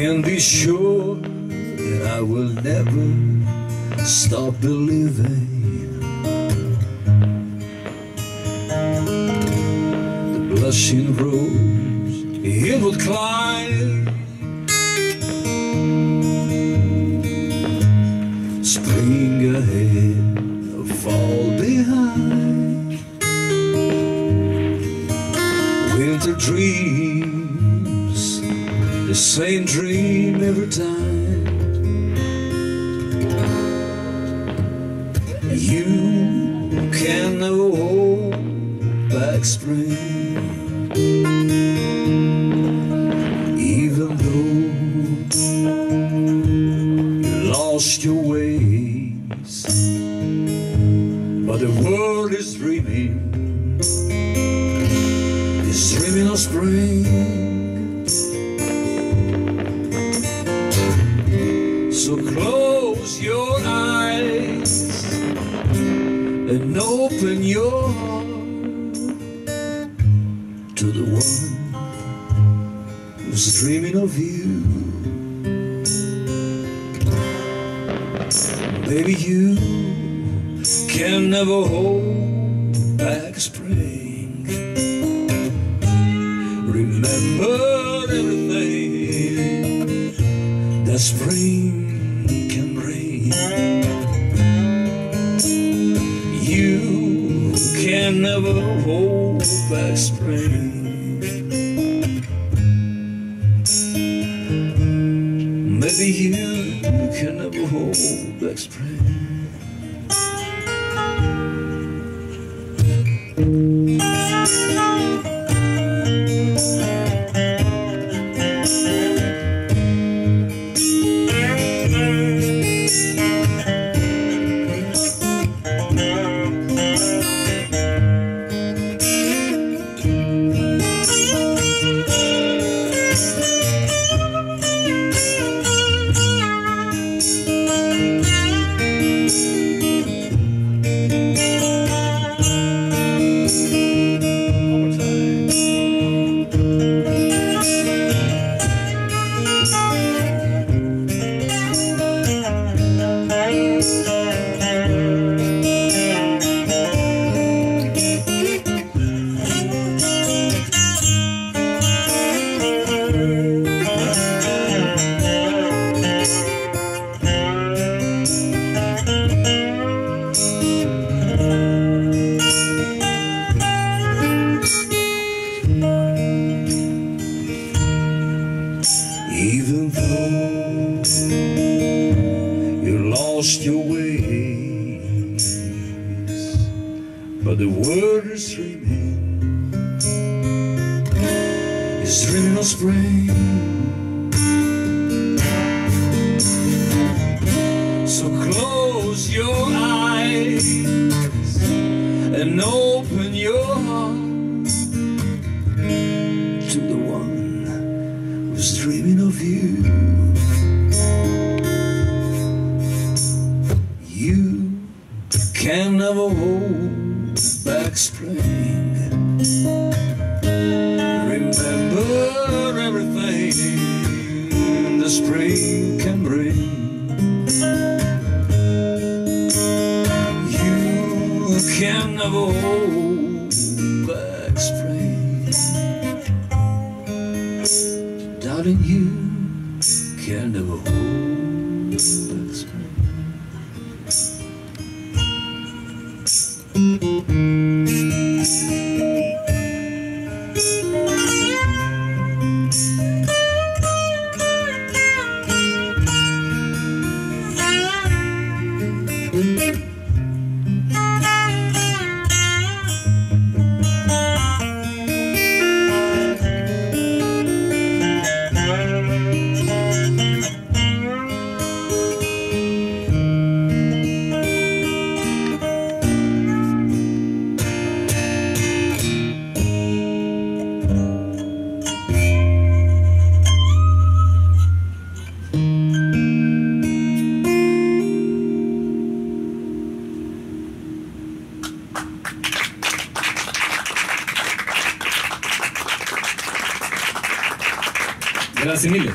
can be sure that I will never stop believing. The blushing rose, it would climb. Spring ahead, fall behind. Winter dreams, the same dream every time. You can never hold back spring, even though you lost your ways. But the world is dreaming, is dreaming of spring. So close your eyes and open your heart to the one who's dreaming of you. Baby, you can never hold back spring. Remember everything that spring can never hold back spring. Maybe you can never hold back spring. Lost your ways, but the world is dreaming, is dreaming of spring. So close your eyes and open your heart to the one who's dreaming of. You can never hold back spring. Remember everything the spring can bring. You can never hold back spring. Darling, you can never hold back spring. Mm-hmm. Gracias, Emilio.